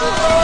Oh,